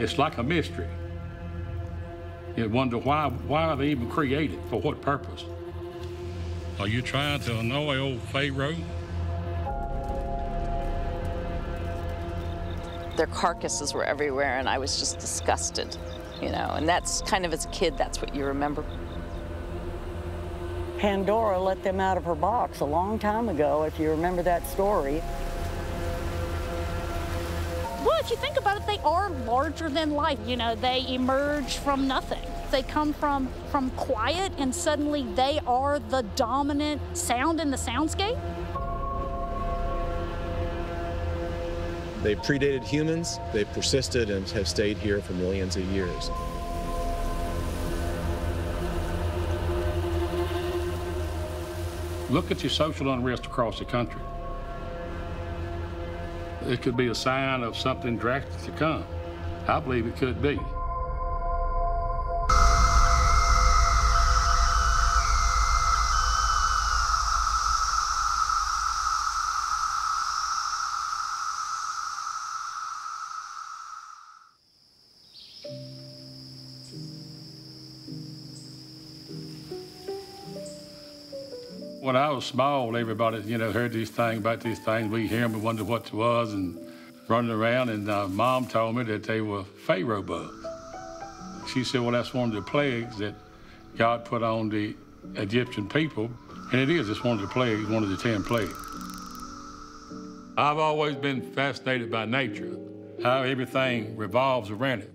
it's like a mystery. You wonder why, why are they even created? For what purpose? Are you trying to annoy old Pharaoh? Their carcasses were everywhere, and I was just disgusted, you know. And that's kind of as a kid, that's what you remember. Pandora let them out of her box a long time ago, if you remember that story. Well, if you think about it, they are larger than life. You know, they emerge from nothing. They come from from quiet, and suddenly they are the dominant sound in the soundscape. They've predated humans, they've persisted and have stayed here for millions of years. Look at the social unrest across the country. It could be a sign of something drastic to come. I believe it could be. When I was small, everybody, you know, heard these things about these things. We hear them and wonder what it was and running around. And uh, mom told me that they were Pharaoh bugs. She said, well, that's one of the plagues that God put on the Egyptian people. And it is, it's one of the plagues, one of the 10 plagues. I've always been fascinated by nature, how everything revolves around it.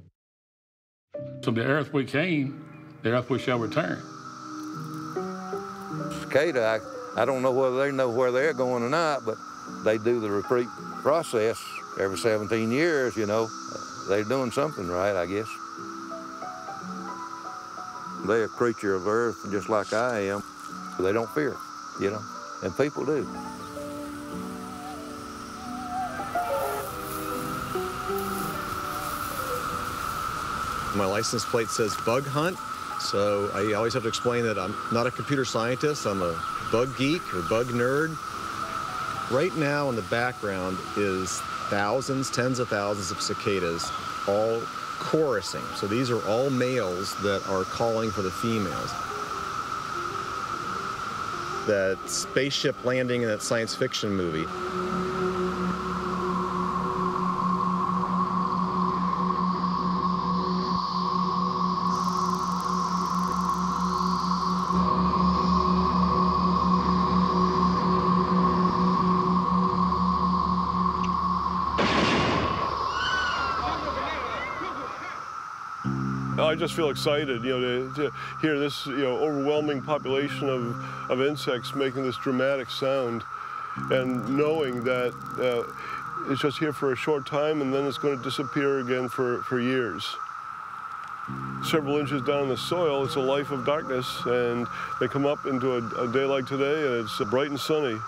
From the earth we came, the earth we shall return. I, I don't know whether they know where they're going or not, but they do the recruit process every 17 years, you know. They're doing something right, I guess. They're a creature of earth just like I am. They don't fear, you know, and people do. My license plate says bug hunt, so I always have to explain that I'm not a computer scientist, I'm a bug geek or bug nerd. Right now in the background is thousands, tens of thousands of cicadas, all chorusing. So these are all males that are calling for the females. That spaceship landing in that science fiction movie. I just feel excited, you know, to, to hear this, you know, overwhelming population of, of insects making this dramatic sound and knowing that uh, it's just here for a short time and then it's going to disappear again for, for years. Several inches down in the soil, it's a life of darkness, and they come up into a, a day like today, and it's bright and sunny.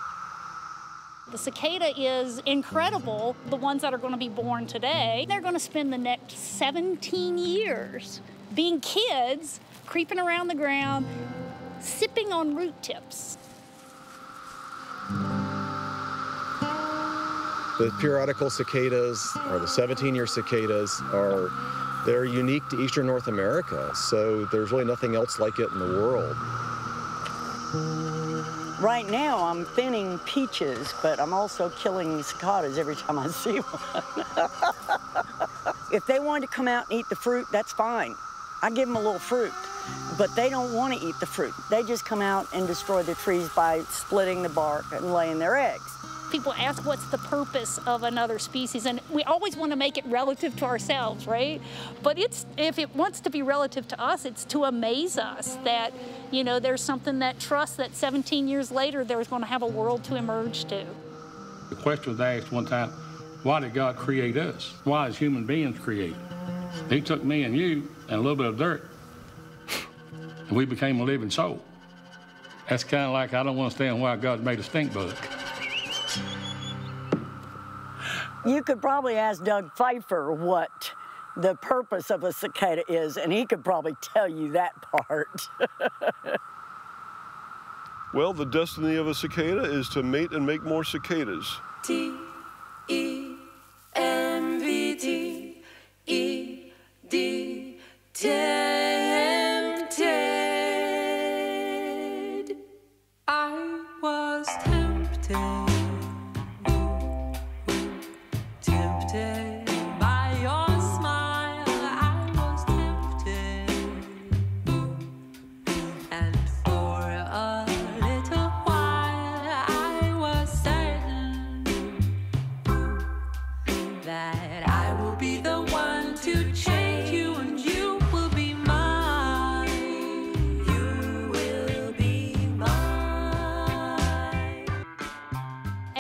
The cicada is incredible. The ones that are going to be born today, they're going to spend the next 17 years being kids, creeping around the ground, sipping on root tips. The periodical cicadas, or the 17-year cicadas, are they're unique to eastern North America, so there's really nothing else like it in the world. Right now, I'm thinning peaches, but I'm also killing cicadas every time I see one. if they want to come out and eat the fruit, that's fine. I give them a little fruit, but they don't want to eat the fruit. They just come out and destroy the trees by splitting the bark and laying their eggs. People ask what's the purpose of another species, and we always want to make it relative to ourselves, right? But it's if it wants to be relative to us, it's to amaze us that, you know, there's something that trusts that 17 years later there's going to have a world to emerge to. The question was asked one time, why did God create us? Why is human beings created? He took me and you and a little bit of dirt, and we became a living soul. That's kind of like I don't understand why God made a stink bug. You could probably ask Doug Pfeiffer what the purpose of a cicada is, and he could probably tell you that part. well, the destiny of a cicada is to mate and make more cicadas. T E M V T E D was tempted.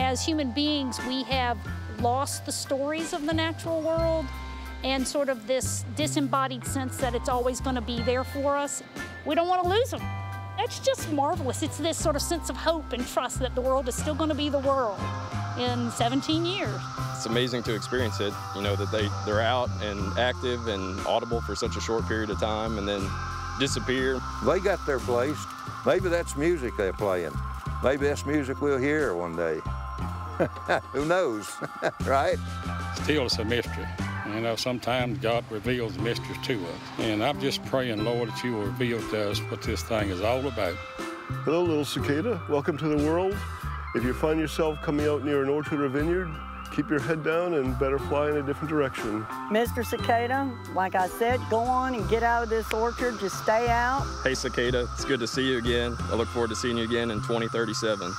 As human beings, we have lost the stories of the natural world and sort of this disembodied sense that it's always going to be there for us. We don't want to lose them. That's just marvelous. It's this sort of sense of hope and trust that the world is still going to be the world in 17 years. It's amazing to experience it, you know, that they, they're out and active and audible for such a short period of time and then disappear. They got their place. Maybe that's music they're playing. Maybe that's music we'll hear one day. Who knows, right? Still, it's a mystery. You know, sometimes God reveals mysteries to us. And I'm just praying, Lord, that you will reveal to us what this thing is all about. Hello, little cicada. Welcome to the world. If you find yourself coming out near an orchard or vineyard, keep your head down and better fly in a different direction. Mr. Cicada, like I said, go on and get out of this orchard. Just stay out. Hey, Cicada, it's good to see you again. I look forward to seeing you again in 2037.